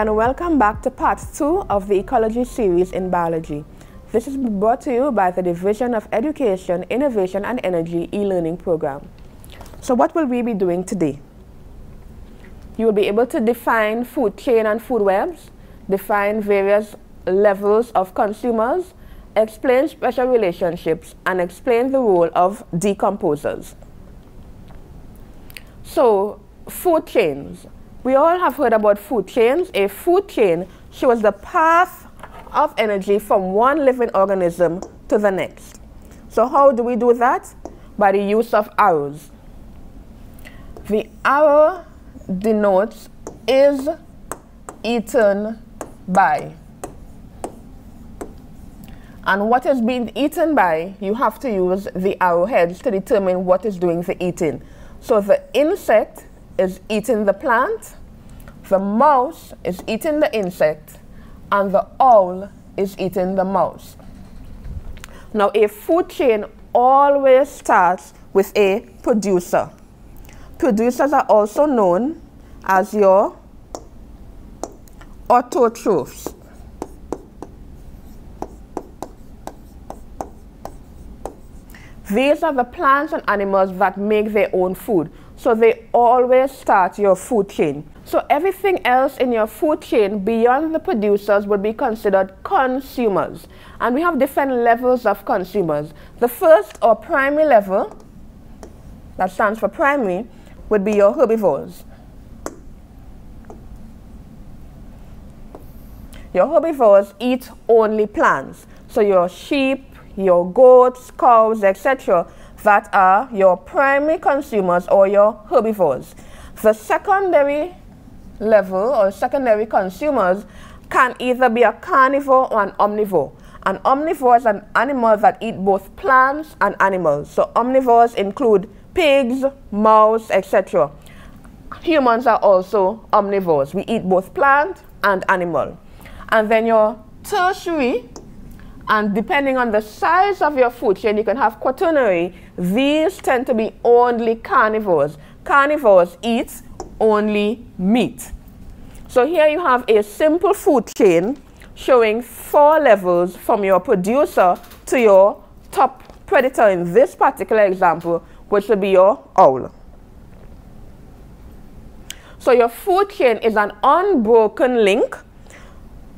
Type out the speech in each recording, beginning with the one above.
and welcome back to part two of the ecology series in biology. This is brought to you by the Division of Education, Innovation and Energy e-learning program. So what will we be doing today? You will be able to define food chain and food webs, define various levels of consumers, explain special relationships, and explain the role of decomposers. So, food chains. We all have heard about food chains. A food chain shows the path of energy from one living organism to the next. So how do we do that? By the use of arrows. The arrow denotes is eaten by. And what is being eaten by, you have to use the arrowheads to determine what is doing the eating. So the insect is eating the plant, the mouse is eating the insect, and the owl is eating the mouse. Now a food chain always starts with a producer. Producers are also known as your autotrophs. These are the plants and animals that make their own food. So they always start your food chain. So everything else in your food chain beyond the producers would be considered consumers. And we have different levels of consumers. The first or primary level, that stands for primary, would be your herbivores. Your herbivores eat only plants. So your sheep, your goats, cows, etc., that are your primary consumers or your herbivores. The secondary level or secondary consumers can either be a carnivore or an omnivore. An omnivore is an animal that eat both plants and animals. So omnivores include pigs, mouse, etc. Humans are also omnivores. We eat both plant and animal. And then your tertiary and depending on the size of your food chain, you can have quaternary. These tend to be only carnivores. Carnivores eat only meat. So here you have a simple food chain showing four levels from your producer to your top predator in this particular example, which will be your owl. So your food chain is an unbroken link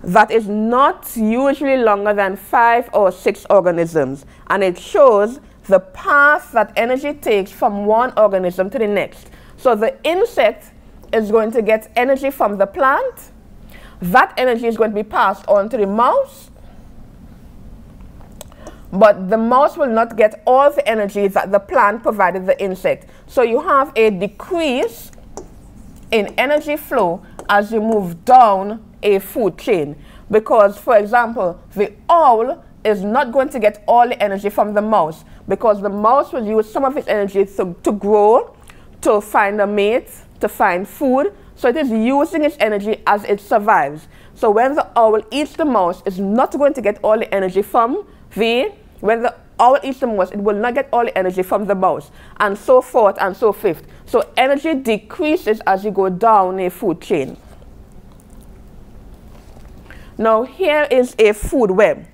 that is not usually longer than five or six organisms. And it shows the path that energy takes from one organism to the next. So the insect is going to get energy from the plant. That energy is going to be passed on to the mouse. But the mouse will not get all the energy that the plant provided the insect. So you have a decrease in energy flow as you move down a food chain. Because, for example, the owl is not going to get all the energy from the mouse because the mouse will use some of its energy to, to grow, to find a mate, to find food. So it is using its energy as it survives. So when the owl eats the mouse, it's not going to get all the energy from the, when the owl eats the mouse, it will not get all the energy from the mouse, and so forth and so forth. So energy decreases as you go down a food chain. Now here is a food web.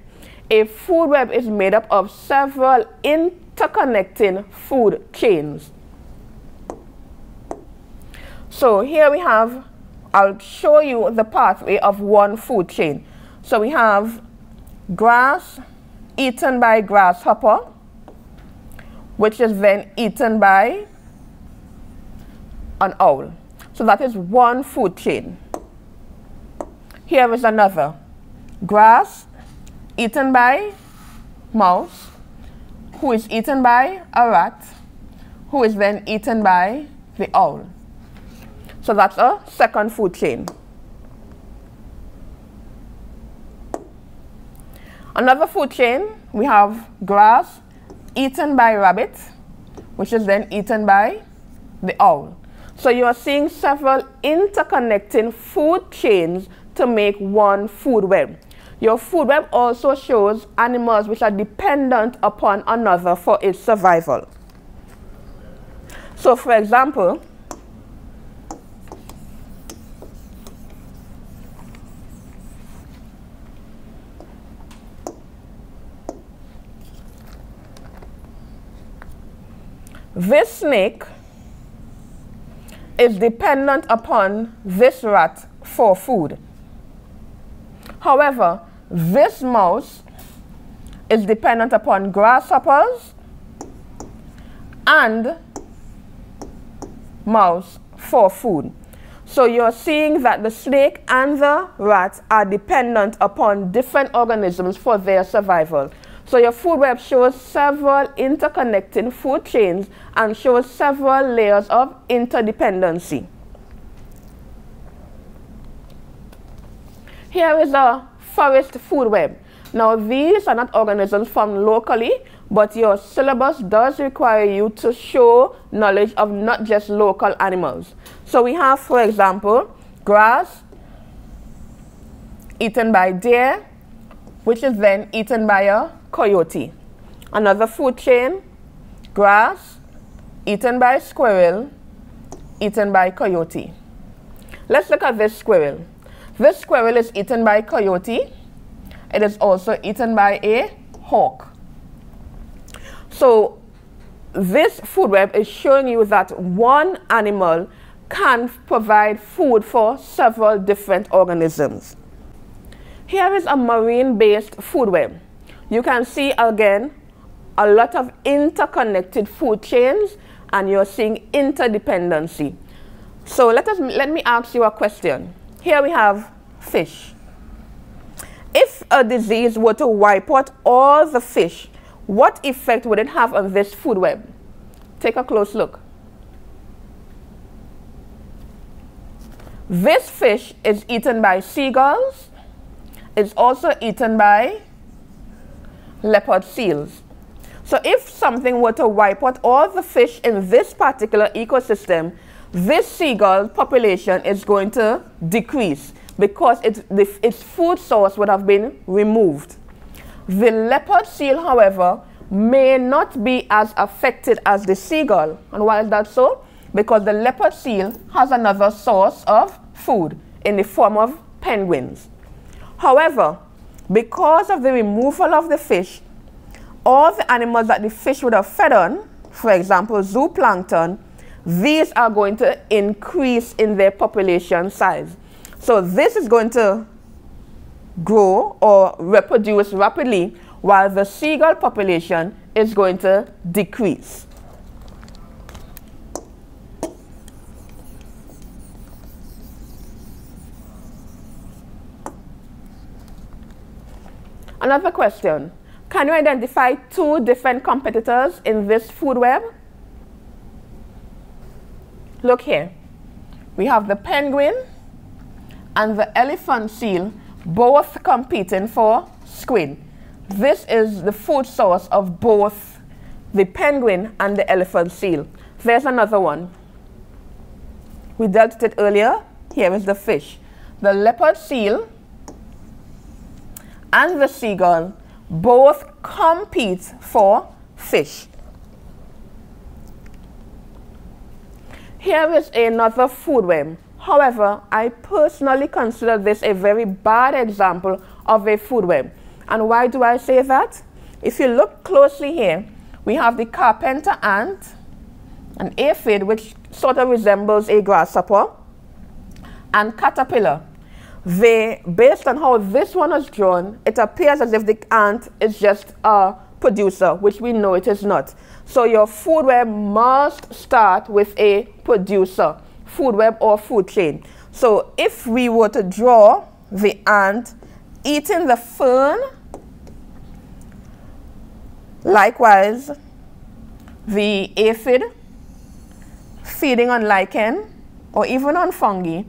A food web is made up of several interconnecting food chains. So here we have, I'll show you the pathway of one food chain. So we have grass eaten by grasshopper, which is then eaten by an owl. So that is one food chain. Here is another. Grass eaten by mouse, who is eaten by a rat, who is then eaten by the owl. So that's a second food chain. Another food chain, we have grass eaten by rabbit, which is then eaten by the owl. So you are seeing several interconnecting food chains to make one food web. Your food web also shows animals which are dependent upon another for its survival. So for example, this snake is dependent upon this rat for food. However, this mouse is dependent upon grasshoppers and mouse for food. So you're seeing that the snake and the rat are dependent upon different organisms for their survival. So your food web shows several interconnecting food chains and shows several layers of interdependency. Here is a forest food web. Now these are not organisms found locally, but your syllabus does require you to show knowledge of not just local animals. So we have, for example, grass eaten by deer, which is then eaten by a coyote. Another food chain, grass, eaten by squirrel, eaten by coyote. Let's look at this squirrel. This squirrel is eaten by a coyote. It is also eaten by a hawk. So this food web is showing you that one animal can provide food for several different organisms. Here is a marine-based food web you can see again a lot of interconnected food chains and you're seeing interdependency. So let, us, let me ask you a question. Here we have fish. If a disease were to wipe out all the fish, what effect would it have on this food web? Take a close look. This fish is eaten by seagulls. It's also eaten by leopard seals. So if something were to wipe out all the fish in this particular ecosystem, this seagull population is going to decrease because its, the, its food source would have been removed. The leopard seal, however, may not be as affected as the seagull. And why is that so? Because the leopard seal has another source of food in the form of penguins. However, because of the removal of the fish, all the animals that the fish would have fed on, for example, zooplankton, these are going to increase in their population size. So this is going to grow or reproduce rapidly while the seagull population is going to decrease. Another question. Can you identify two different competitors in this food web? Look here. We have the penguin and the elephant seal both competing for squid. This is the food source of both the penguin and the elephant seal. There's another one. We dealt with it earlier. Here is the fish. The leopard seal and the seagull both compete for fish. Here is another food web. However, I personally consider this a very bad example of a food web. And why do I say that? If you look closely here, we have the carpenter ant, an aphid which sort of resembles a grasshopper, and caterpillar they, based on how this one is drawn, it appears as if the ant is just a producer, which we know it is not. So your food web must start with a producer, food web or food chain. So if we were to draw the ant eating the fern, likewise the aphid feeding on lichen or even on fungi,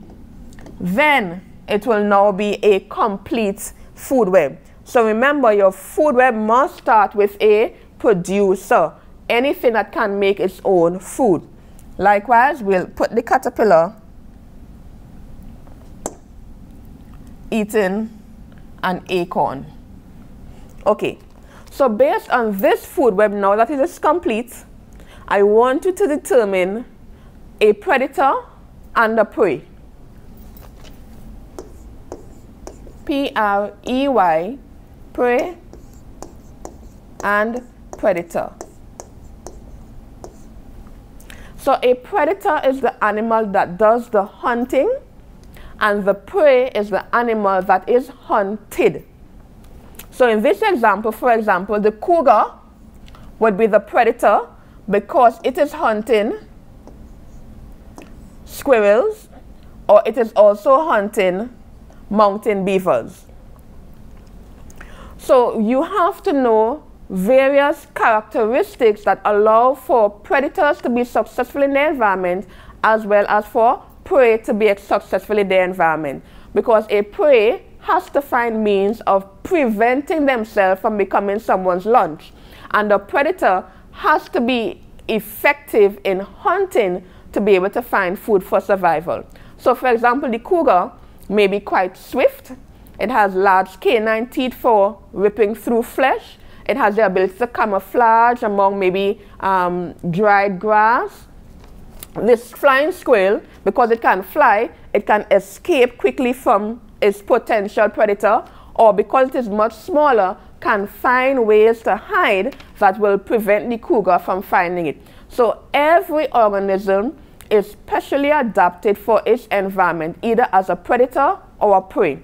then it will now be a complete food web. So remember, your food web must start with a producer, anything that can make its own food. Likewise, we'll put the caterpillar eating an acorn. Okay, so based on this food web now that it is complete, I want you to determine a predator and a prey. P-R-E-Y, prey and predator. So a predator is the animal that does the hunting and the prey is the animal that is hunted. So in this example, for example, the cougar would be the predator because it is hunting squirrels or it is also hunting mountain beavers. So you have to know various characteristics that allow for predators to be successful in their environment as well as for prey to be successful in their environment. Because a prey has to find means of preventing themselves from becoming someone's lunch. And the predator has to be effective in hunting to be able to find food for survival. So for example, the cougar may be quite swift. It has large canine teeth for ripping through flesh. It has the ability to camouflage among maybe um, dried grass. This flying squirrel, because it can fly, it can escape quickly from its potential predator, or because it is much smaller, can find ways to hide that will prevent the cougar from finding it. So every organism is specially adapted for its environment, either as a predator or a prey.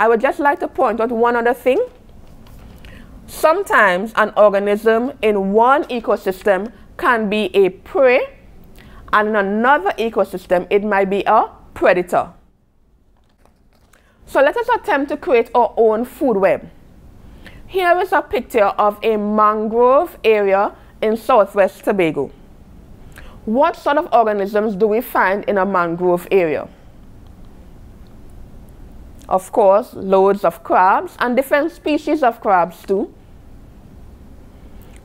I would just like to point out one other thing. Sometimes an organism in one ecosystem can be a prey, and in another ecosystem, it might be a predator. So let us attempt to create our own food web. Here is a picture of a mangrove area in southwest Tobago. What sort of organisms do we find in a mangrove area? Of course, loads of crabs and different species of crabs too.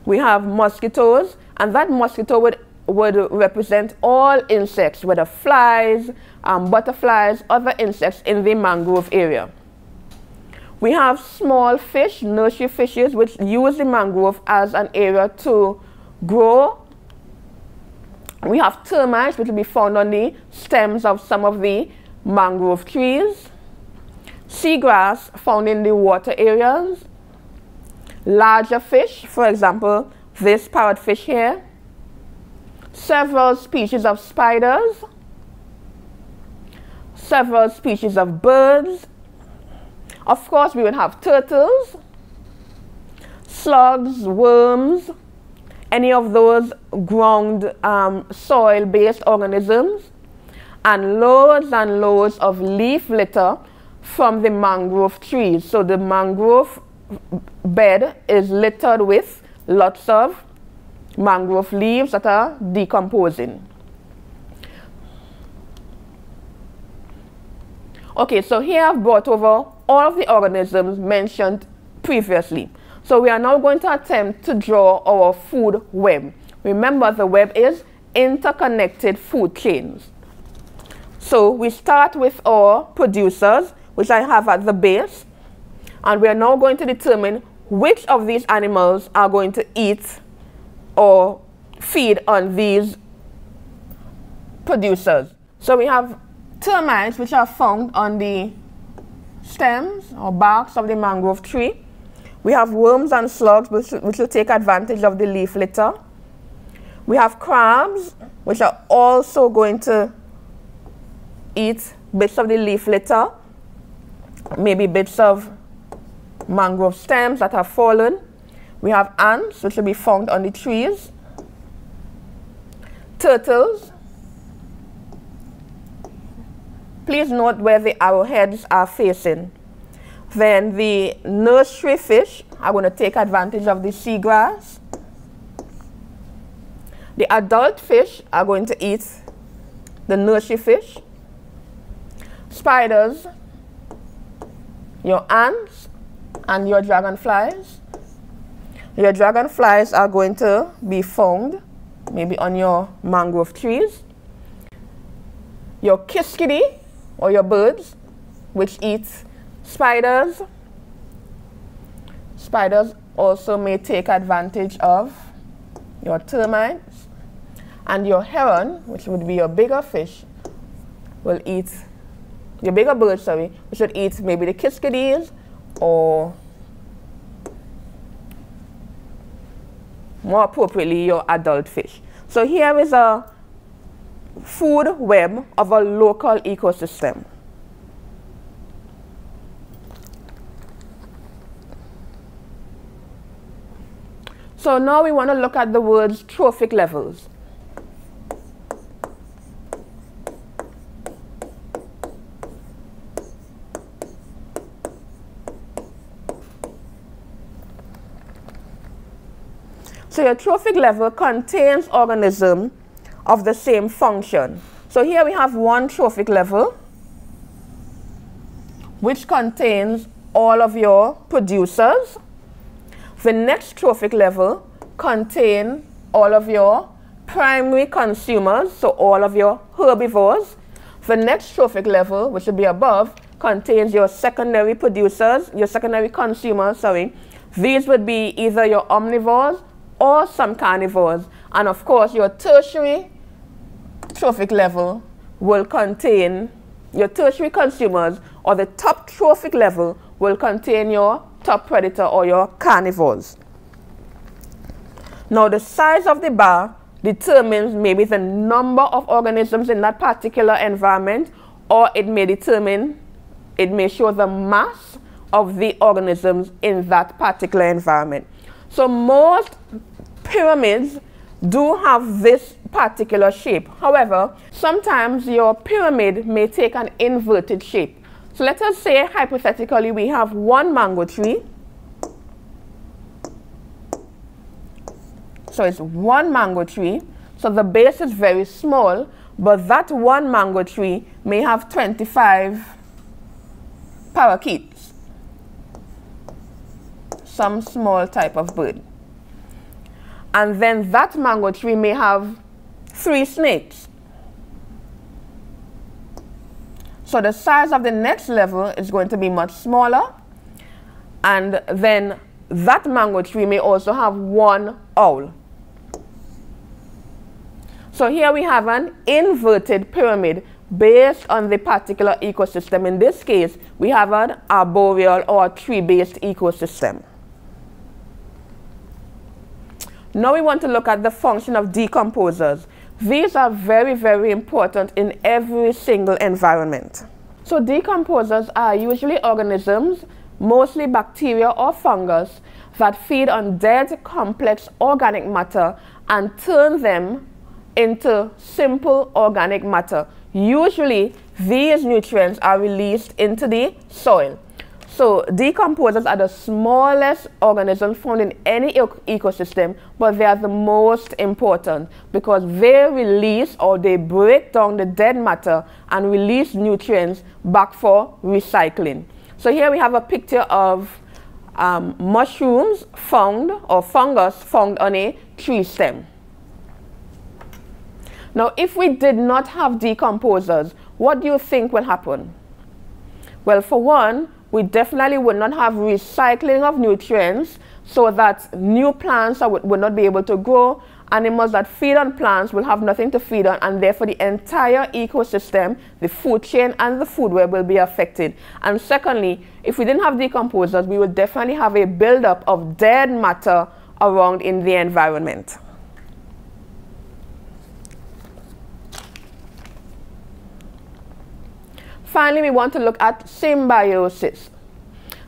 We have mosquitoes, and that mosquito would, would represent all insects, whether flies, um, butterflies, other insects in the mangrove area. We have small fish, nursery fishes, which use the mangrove as an area to grow. We have termites, which will be found on the stems of some of the mangrove trees. Seagrass found in the water areas. Larger fish, for example, this parrotfish here. Several species of spiders. Several species of birds of course, we would have turtles, slugs, worms, any of those ground um, soil-based organisms, and loads and loads of leaf litter from the mangrove trees. So the mangrove bed is littered with lots of mangrove leaves that are decomposing. Okay, so here I've brought over all of the organisms mentioned previously. So we are now going to attempt to draw our food web. Remember the web is interconnected food chains. So we start with our producers, which I have at the base, and we are now going to determine which of these animals are going to eat or feed on these producers. So we have termites, which are found on the stems or barks of the mangrove tree. We have worms and slugs which, which will take advantage of the leaf litter. We have crabs which are also going to eat bits of the leaf litter, maybe bits of mangrove stems that have fallen. We have ants which will be found on the trees. Turtles. Please note where the arrowheads are facing. Then the nursery fish are going to take advantage of the seagrass. The adult fish are going to eat the nursery fish. Spiders, your ants, and your dragonflies. Your dragonflies are going to be found maybe on your mangrove trees. Your kiskadee or your birds, which eat Spiders. Spiders also may take advantage of your termites. And your heron, which would be your bigger fish, will eat, your bigger bird, sorry, which would eat maybe the kiskadees or more appropriately your adult fish. So here is a food web of a local ecosystem. So now we want to look at the words trophic levels. So your trophic level contains organism of the same function. So here we have one trophic level which contains all of your producers. The next trophic level contain all of your primary consumers, so all of your herbivores. The next trophic level, which will be above, contains your secondary producers, your secondary consumers, sorry. These would be either your omnivores or some carnivores. And of course, your tertiary trophic level will contain your tertiary consumers or the top trophic level will contain your top predator or your carnivores. Now the size of the bar determines maybe the number of organisms in that particular environment or it may determine, it may show the mass of the organisms in that particular environment. So most pyramids do have this particular shape. However, sometimes your pyramid may take an inverted shape. So let us say hypothetically we have one mango tree. So it's one mango tree. So the base is very small, but that one mango tree may have 25 parakeets, some small type of bird and then that mango tree may have three snakes. So the size of the next level is going to be much smaller. And then that mango tree may also have one owl. So here we have an inverted pyramid based on the particular ecosystem. In this case, we have an arboreal or tree-based ecosystem. Now we want to look at the function of decomposers. These are very, very important in every single environment. So decomposers are usually organisms, mostly bacteria or fungus, that feed on dead complex organic matter and turn them into simple organic matter. Usually, these nutrients are released into the soil. So decomposers are the smallest organisms found in any ecosystem, but they are the most important because they release or they break down the dead matter and release nutrients back for recycling. So here we have a picture of um, mushrooms found or fungus found on a tree stem. Now, if we did not have decomposers, what do you think will happen? Well, for one, we definitely would not have recycling of nutrients so that new plants would not be able to grow. Animals that feed on plants will have nothing to feed on and therefore the entire ecosystem, the food chain and the food web will be affected. And secondly, if we didn't have decomposers, we would definitely have a buildup of dead matter around in the environment. Finally, we want to look at symbiosis.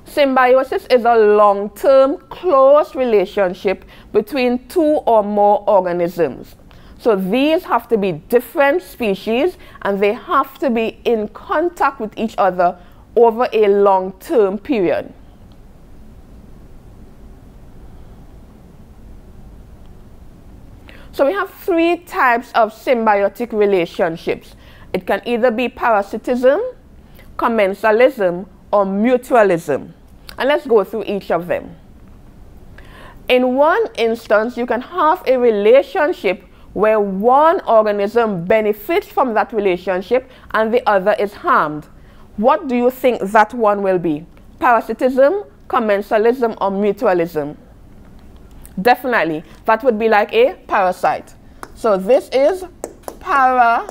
Symbiosis is a long-term, close relationship between two or more organisms. So these have to be different species and they have to be in contact with each other over a long-term period. So we have three types of symbiotic relationships. It can either be parasitism, commensalism, or mutualism. And let's go through each of them. In one instance, you can have a relationship where one organism benefits from that relationship and the other is harmed. What do you think that one will be? Parasitism, commensalism, or mutualism? Definitely, that would be like a parasite. So this is parasitism.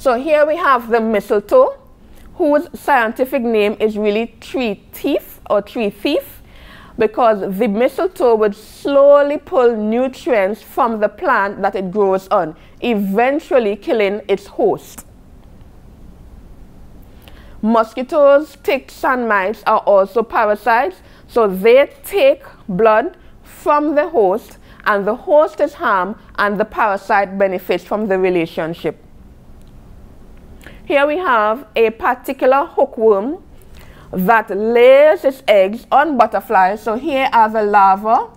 So here we have the mistletoe, whose scientific name is really tree thief or tree thief. because the mistletoe would slowly pull nutrients from the plant that it grows on, eventually killing its host. Mosquitoes, ticks, and mites are also parasites, so they take blood from the host, and the host is harmed, and the parasite benefits from the relationship. Here we have a particular hookworm that lays its eggs on butterflies. So here are the larvae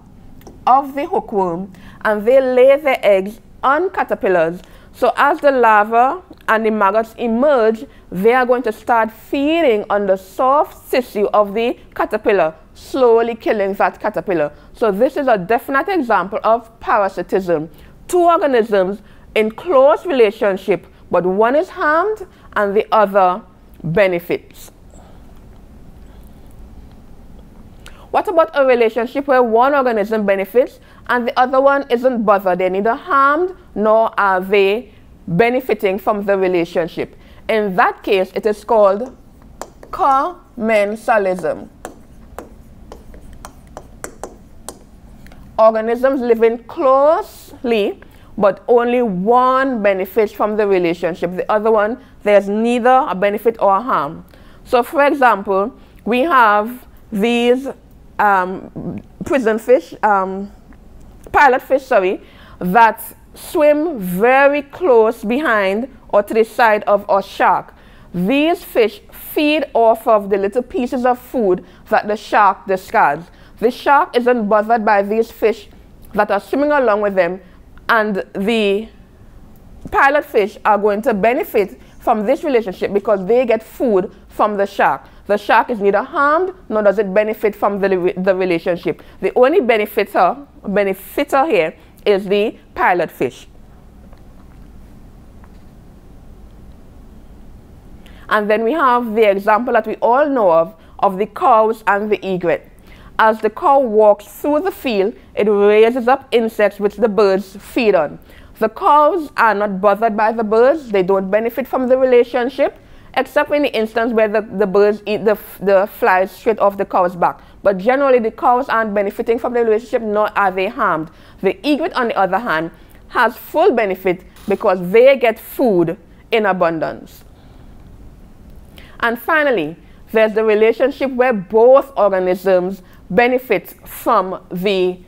of the hookworm, and they lay their eggs on caterpillars. So as the larvae and the maggots emerge, they are going to start feeding on the soft tissue of the caterpillar, slowly killing that caterpillar. So this is a definite example of parasitism. Two organisms in close relationship, but one is harmed and the other benefits. What about a relationship where one organism benefits and the other one isn't bothered? They're neither harmed nor are they benefiting from the relationship. In that case, it is called commensalism. Organisms living closely, but only one benefits from the relationship. The other one, there's neither a benefit or a harm. So, for example, we have these um, prison fish, um, pilot fish, sorry, that swim very close behind or to the side of a shark. These fish feed off of the little pieces of food that the shark discards. The shark isn't bothered by these fish that are swimming along with them, and the pilot fish are going to benefit from this relationship because they get food from the shark. The shark is neither harmed nor does it benefit from the, the relationship. The only benefitor, benefitor here is the pilot fish. And then we have the example that we all know of, of the cows and the egret. As the cow walks through the field, it raises up insects which the birds feed on. The cows are not bothered by the birds. They don't benefit from the relationship except in the instance where the, the birds eat the, the flies straight off the cow's back. But generally, the cows aren't benefiting from the relationship, nor are they harmed. The egret, on the other hand, has full benefit because they get food in abundance. And finally, there's the relationship where both organisms benefit from the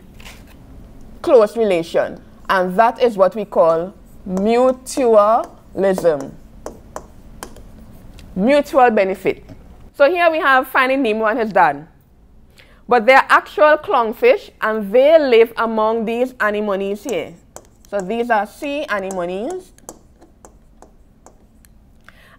close relation. And that is what we call mutualism mutual benefit. So here we have Finding Nemo and his dad. But they're actual clownfish and they live among these anemones here. So these are sea anemones.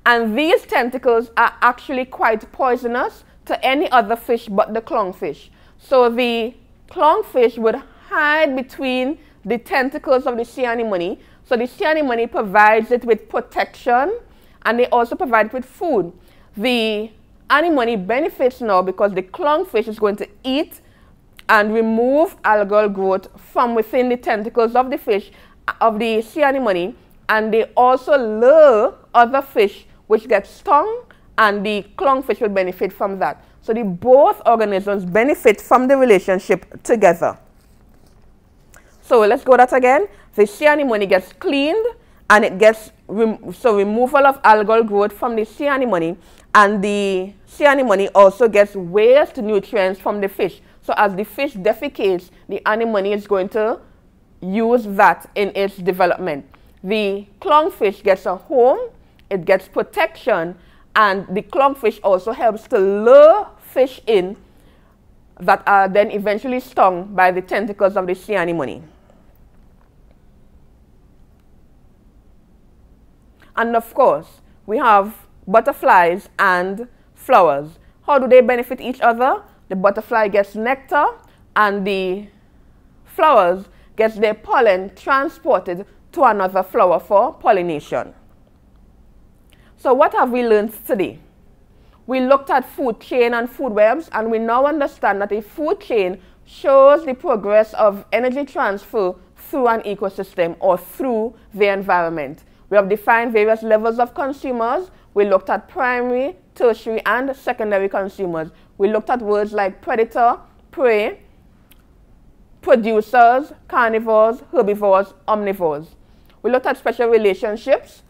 And these tentacles are actually quite poisonous to any other fish but the clownfish. So the clownfish would hide between the tentacles of the sea anemone. So the sea anemone provides it with protection and they also provide it with food. The anemone benefits now because the clownfish is going to eat and remove algal growth from within the tentacles of the fish, of the sea anemone, and they also lure other fish which get stung and the clownfish will benefit from that. So the both organisms benefit from the relationship together. So let's go that again. The sea anemone gets cleaned and it gets rem so removal of algal growth from the sea anemone and the sea anemone also gets waste nutrients from the fish. So as the fish defecates, the anemone is going to use that in its development. The clownfish gets a home, it gets protection, and the clownfish also helps to lure fish in that are then eventually stung by the tentacles of the sea anemone. And of course, we have butterflies and flowers. How do they benefit each other? The butterfly gets nectar and the flowers gets their pollen transported to another flower for pollination. So what have we learned today? We looked at food chain and food webs and we now understand that a food chain shows the progress of energy transfer through an ecosystem or through the environment. We have defined various levels of consumers. We looked at primary, tertiary, and secondary consumers. We looked at words like predator, prey, producers, carnivores, herbivores, omnivores. We looked at special relationships,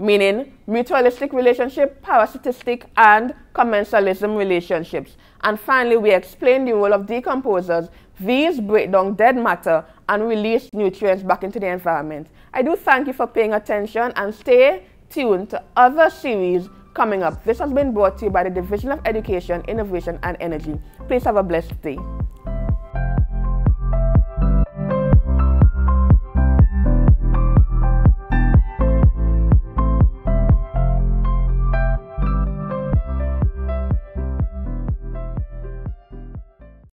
meaning mutualistic relationship, parasitistic, and commensalism relationships. And finally, we explain the role of decomposers. These break down dead matter and release nutrients back into the environment. I do thank you for paying attention and stay tuned to other series coming up. This has been brought to you by the Division of Education, Innovation and Energy. Please have a blessed day.